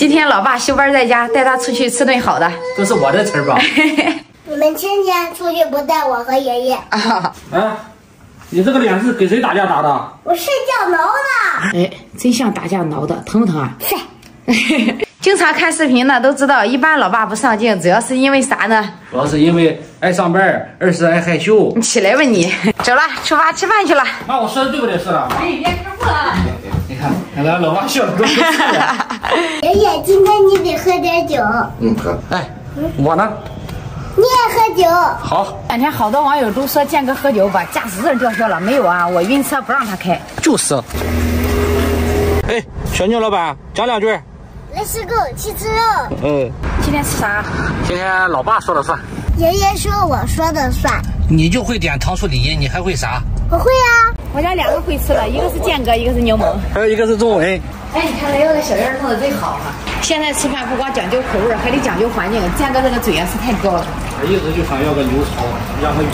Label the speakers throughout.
Speaker 1: 今天老爸休班在家，带他出去吃顿好的。
Speaker 2: 都是我的词儿吧？
Speaker 3: 你们天天出去不带我和爷爷，
Speaker 1: 啊，
Speaker 2: 哎，你这个脸是给谁打架打的？
Speaker 3: 我睡觉挠的。
Speaker 1: 哎，真像打架挠的，疼不疼啊？
Speaker 3: 是，
Speaker 1: 经常看视频的都知道，一般老爸不上镜，主要是因为啥呢？
Speaker 2: 主要是因为爱上班，二是爱害羞。
Speaker 1: 你起来吧你，走了，出发吃饭去了。
Speaker 2: 妈，我说的对不对？是的。
Speaker 1: 哎，别吃不了。
Speaker 2: 你看，看咱老爸笑的都是了。
Speaker 3: 爷爷，今天你得喝点酒，
Speaker 4: 嗯，喝。
Speaker 2: 哎，我呢？
Speaker 3: 你也喝酒。
Speaker 2: 好，
Speaker 1: 两天好多网友都说建哥喝酒把驾驶证吊销了，没有啊，我晕车不让他开。
Speaker 2: 就是。哎，小牛老板，讲两句。
Speaker 3: Let's go，去吃肉。
Speaker 2: 嗯，
Speaker 1: 今天吃啥？
Speaker 2: 今天老爸说了算。
Speaker 3: 爷爷说我说的算，
Speaker 2: 你就会点糖醋里，你还会啥？
Speaker 3: 我会啊。
Speaker 1: 我家两个会吃了，一个是建哥，一个是柠檬。
Speaker 2: 还有一个是中文。
Speaker 1: 哎，你看来要个小院弄的真好啊！现在吃饭不光讲究口味，还得讲究环境。建哥这个嘴啊是太高了。
Speaker 2: 我一直就想要个牛槽，养个鱼。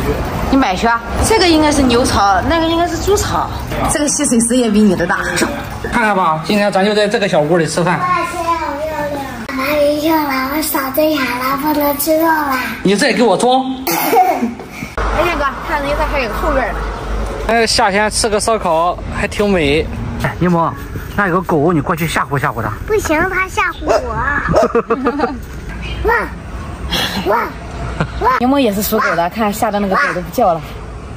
Speaker 1: 你买去啊！这个应该是牛槽，那个应该是猪槽。这个吸水池也比你的大。
Speaker 2: 看看吧，今天咱就在这个小屋里吃饭。
Speaker 3: 哇塞，好漂亮！妈咪热了，我嗓子哑了，不能吃肉了。
Speaker 2: 你再给我装。
Speaker 1: 哎，建哥，看人家这还有个后院呢。
Speaker 2: 哎，夏天吃个烧烤还挺美。哎，柠檬，那有个狗，你过去吓唬吓唬它。
Speaker 3: 不行，它吓唬我。汪汪
Speaker 1: 柠檬也是属狗的，看吓得那个狗都不叫了。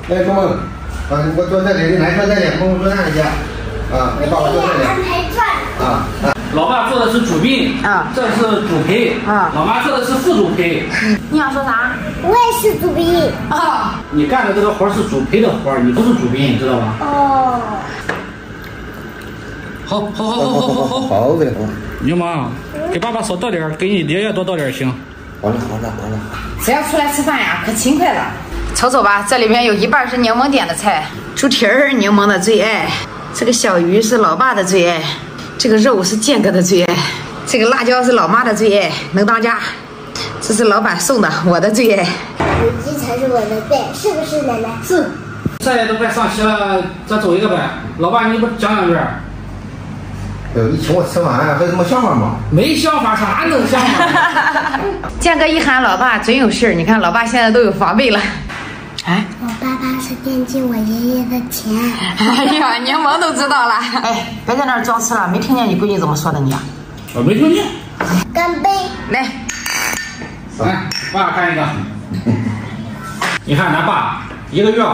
Speaker 4: 来，柠檬，啊，我坐这里，你来坐这里，公公坐那里去。啊，你爸爸坐这里。啊啊，
Speaker 2: 老爸做的是主宾，
Speaker 1: 啊
Speaker 2: 这是主陪，
Speaker 1: 啊
Speaker 2: 老妈做的是副主陪。
Speaker 1: 你想说啥？
Speaker 3: 我也是主宾。
Speaker 1: 啊，
Speaker 2: 你干的这个活是主陪的活，你不是主宾，你知道吗？
Speaker 3: 哦。
Speaker 2: 好，好，好，
Speaker 4: 好
Speaker 2: 好，好，好，好。
Speaker 4: 好的，
Speaker 2: 柠檬，给爸爸少倒点，给你爷爷多倒点行。
Speaker 4: 好了，好了，好了。
Speaker 1: 谁要出来吃饭呀，可勤快了。瞅瞅吧，这里面有一半是柠檬点的菜，猪蹄儿柠檬的最爱，这个小鱼是老爸的最爱，这个肉是建哥的最爱，这个辣椒是老妈的最爱，能当家。这是老板送的，我的最爱。
Speaker 3: 手机才是我的最爱，是不是奶奶？
Speaker 1: 是。
Speaker 2: 菜都快上齐了，咱走一个呗。老爸，你不讲两句？
Speaker 4: 哎呦，你请我吃饭还有什么想法吗？
Speaker 2: 没想法，啥能想法？
Speaker 1: 建哥一喊老爸准有事儿，你看老爸现在都有防备了。哎，
Speaker 3: 老爸惦记我爷爷的钱。
Speaker 1: 哎呀，柠檬都知道了。哎，别在那儿装吃了，没听见你闺女怎么说的你啊？
Speaker 2: 我没听见。
Speaker 3: 干杯！
Speaker 1: 来，
Speaker 2: 来，爸干一个。你看咱爸一个月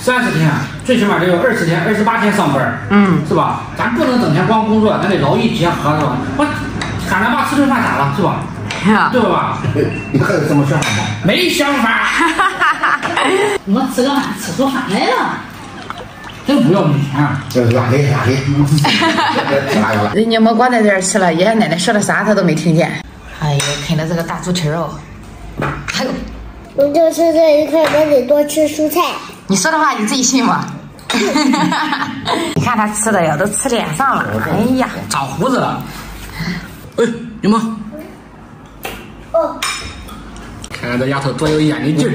Speaker 2: 三十天，最起码得有二十天、二十八天上班，
Speaker 1: 嗯，
Speaker 2: 是吧？咱不能整天光工作，咱得劳逸结合，是吧？我喊咱爸吃顿饭咋了，是吧？对吧？
Speaker 4: 你还有什么想法吗？
Speaker 2: 没想法，
Speaker 5: 我吃个饭，吃出饭来了。
Speaker 2: 真不要你钱啊！
Speaker 4: 这是拉黑拉黑。
Speaker 1: 人家没光在这儿吃了，爷爷奶奶说的啥他都没听见。哎呀，啃的这个大猪蹄肉，还有，
Speaker 3: 我就吃这一块，我得多吃蔬菜。
Speaker 1: 你说的话你自己信吗？你看他吃的呀，都吃脸上了。哎呀，
Speaker 2: 长胡子了。哎，柠檬，
Speaker 3: 哦，
Speaker 2: 看看这丫头多有眼力劲儿。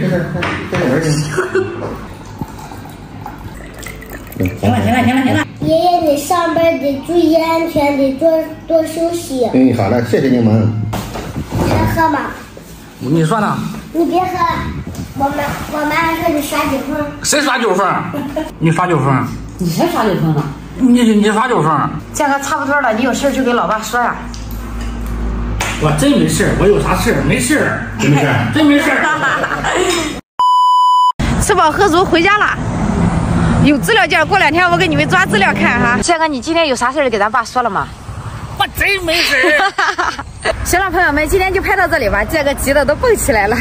Speaker 5: 行了，行了，行了，行了。
Speaker 3: 爷爷，你上班得注意安全，得多多休息。
Speaker 4: 嗯，好了，谢谢你们。
Speaker 3: 还喝吗？
Speaker 2: 你说呢？
Speaker 3: 你别喝，我妈我妈说你耍酒疯。
Speaker 2: 谁耍酒疯？你耍酒疯？
Speaker 5: 你才耍酒疯呢？
Speaker 2: 你你耍酒疯？
Speaker 1: 价格差不多了，你有事就给老爸说呀。
Speaker 2: 我真没事我有啥事没事儿
Speaker 4: 真没事儿
Speaker 2: 真没事儿
Speaker 1: 吃饱喝足回家了。有资料件，过两天我给你们抓资料看哈。建哥，你今天有啥事儿给咱爸说了吗？
Speaker 2: 我真没事儿
Speaker 1: 行了，朋友们，今天就拍到这里吧。建哥急的都蹦起来了。